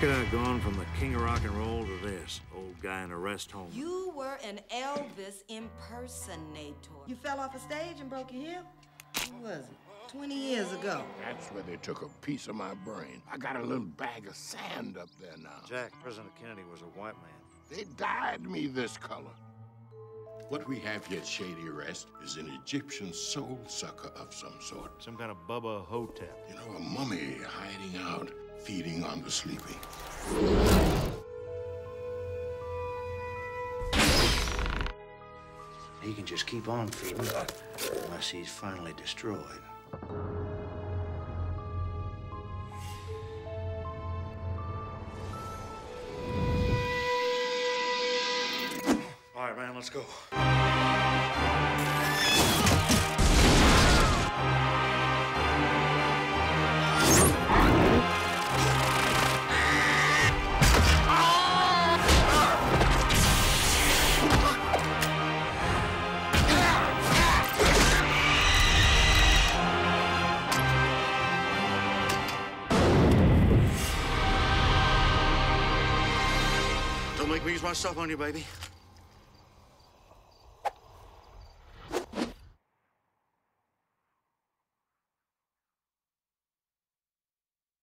could I have gone from the king of rock and roll to this? Old guy in a rest home. You were an Elvis impersonator. You fell off a stage and broke your hip? When was it? 20 years ago. That's where they took a piece of my brain. I got a little bag of sand up there now. Jack, President Kennedy was a white man. They dyed me this color. What we have here at Shady Rest is an Egyptian soul sucker of some sort. Some kind of Bubba Ho-Tep. You know, a mummy hiding out, feeding on the sleeping. He can just keep on feeding unless he's finally destroyed. All right, man, let's go. Don't make me use my stuff on you, baby.